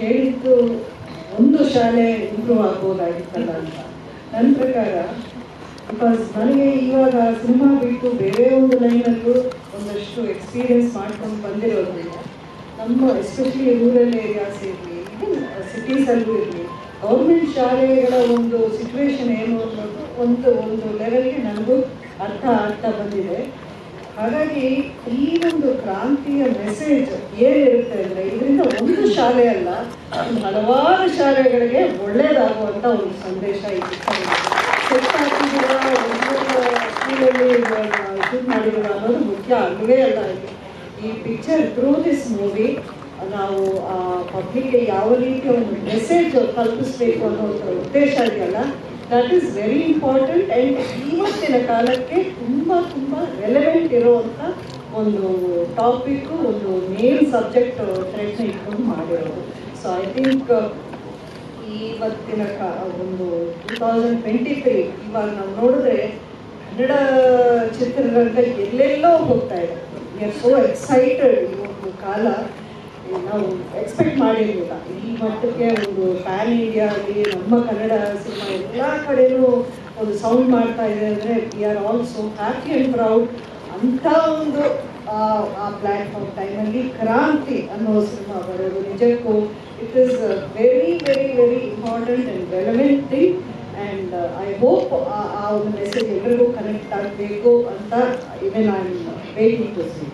ಹೇಳಿದ್ದು ಒಂದು ಶಾಲೆ ಇಂಪ್ರೂವ್ ಆಗ್ಬೋದಾಗಿತ್ತಲ್ಲ ಅಂತ. ನನ್ನ ಪ್ರಕಾರ ಬಿಕಾಸ್ ನನಗೆ ಇವಾಗ ಸಿನಿಮಾ ಬಿಟ್ಟು ಬೇರೆ ಒಂದು ಲೈನಲ್ಲೂ ಒಂದಷ್ಟು ಎಕ್ಸ್ಪೀರಿಯನ್ಸ್ ಮಾಡ್ಕೊಂಡು ಬಂದಿರೋದ್ರಿಂದ, ನಮ್ಮ ಎಸ್ಪೆಷಲಿ ರೂರಲ್ ಏರಿಯಾಸ್ ಇರಲಿ ಸಿಟೀಸಲ್ಲೂ ಇರಲಿ ಗೌರ್ಮೆಂಟ್ ಶಾಲೆಗಳ ಒಂದು ಸಿಚುವೇಶನ್ ಏನು ಅನ್ನೋದು ಒಂದು ಒಂದು ಲೆವೆಲ್ಗೆ ನನಗೂ ಅರ್ಥ ಆಗ್ತಾ ಬಂದಿದೆ. ಹಾಗಾಗಿ ಈ ಒಂದು ಕ್ರಾಂತಿಯ ಮೆಸೇಜ್ ಏನಿರುತ್ತೆ ಅಂದರೆ ಇದರಿಂದ ಒಂದು ಶಾಲೆ ಅಲ್ಲ ಹಲವಾರು ಶಾಲೆಗಳಿಗೆ ಒಳ್ಳೆಯದಾಗುವಂಥ ಒಂದು ಸಂದೇಶ ಇರುತ್ತೆ ಅನ್ನೋದು ಮುಖ್ಯ ಅಲ್ಲವೇ ಅಲ್ಲ ಈ ಪಿಕ್ಚರ್ ಥ್ರೂ ದಿಸ್ ಮೂವಿ ನಾವು ಪಬ್ಲಿಕ್ಗೆ ಯಾವ ರೀತಿಯ ಒಂದು ಮೆಸೇಜ್ ಕಲ್ಪಿಸ್ಬೇಕು ಅನ್ನೋ ಉದ್ದೇಶ ಇದೆಯಲ್ಲ that is very important and ಇವತ್ತಿನ ಕಾಲಕ್ಕೆ ತುಂಬ ತುಂಬ ರೆಲೆವೆಂಟ್ ಇರುವಂಥ ಒಂದು ಟಾಪಿಕ್ ಒಂದು ಮೇನ್ ಸಬ್ಜೆಕ್ಟ್ ಥ್ರೆಡ್ನ ಇಟ್ಕೊಂಡು ಮಾಡಿರೋದು. ಸೊ ಐ ಥಿಂಕ್ ಇವತ್ತಿನ ಕಾ, ಒಂದು ಟೂ ತೌಸಂಡ್ ಟ್ವೆಂಟಿ ತ್ರೀ ಇವಾಗ ನಾವು ನೋಡಿದ್ರೆ ಕನ್ನಡ ಚಿತ್ರರಂಗ ಎಲ್ಲೆಲ್ಲೋ ಹೋಗ್ತಾ ಇದೆ. ವಿ ಆರ್ ಸೋ ಎಕ್ಸೈಟೆಡ್ ಈ ಒಂದು ಕಾಲ. ನಾವು ಎಕ್ಸ್ಪೆಕ್ಟ್ ಮಾಡಿರಲಿಲ್ಲ ಈ ಮಟ್ಟಕ್ಕೆ ಒಂದು ಪ್ಯಾನ್ ಇಂಡಿಯಾ ಆಗಲಿ ನಮ್ಮ ಕನ್ನಡ ಸಿನಿಮಾ ಎಲ್ಲ ಕಡೆಯೂ ಒಂದು ಸೌಂಡ್ ಮಾಡ್ತಾ ಇದೆ ಅಂದರೆ we are also happy and proud ಅಂಥ ಒಂದು, ಆ ಪ್ಲ್ಯಾಟ್ಫಾರ್ಮ್ ಟೈಮಲ್ಲಿ ಕ್ರಾಂತಿ ಅನ್ನೋ ಸಿನಿಮಾ ಬರೋದು ನಿಜಕ್ಕೂ it is very very very important and relevant thing and I hope ಆ ಒಂದು ಮೆಸೇಜ್ ಎಲ್ಲರಿಗೂ ಕನೆಕ್ಟ್ ಆಗಬೇಕು ಅಂತ ಇವನ್ ನಾನು ವೇಟಿಂಗ್ ಟು ಸಿ